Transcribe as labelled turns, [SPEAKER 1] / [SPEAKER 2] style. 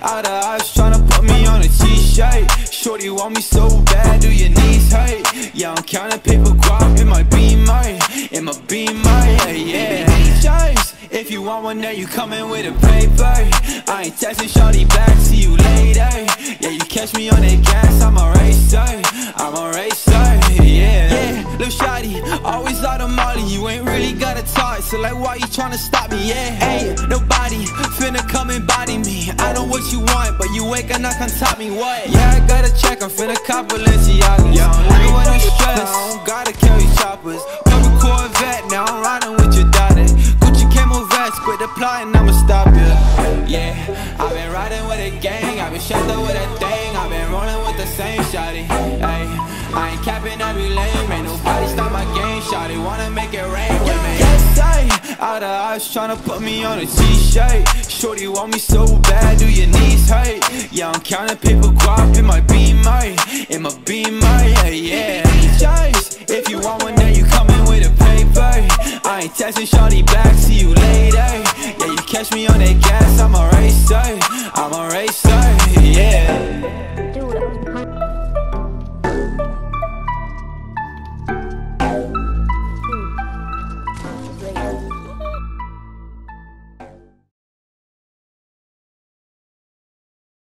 [SPEAKER 1] Out eyes tryna put me on a t-shirt Shorty want me so bad, do your knees hurt? Yeah, I'm counting My beamer, yeah. If you want one, now you coming with a paper. I ain't texting shorty back, see you later. Yeah, you catch me on that gas, I'm a racer. I'm a racer, yeah. Yeah, little shawty, always out of molly. You ain't really gotta talk, so like why you tryna stop me, yeah? Hey, nobody finna come and body me. I know what you want, but you ain't gonna come top me, what? Yeah, I gotta check, I'm finna cop Balenciagas Yeah, I don't want no stress, I don't gotta carry choppers plotting, I'ma stop you Yeah, I've been riding with a gang, I've been strapped up with a thing I've been rolling with the same shawty, ayy I ain't capping every lane, ain't nobody stop my game Shawty wanna make it rain with me. Yes, I, out of eyes tryna put me on a t-shirt. Shorty want me so bad, do your knees hurt? Yeah, I'm counting paper guap in my beamer In my beamer, yeah, yeah. If you want one, then you coming with a paper. I ain't texting shawty catch me on that gas, I'm a racer, I'm a racer, yeah.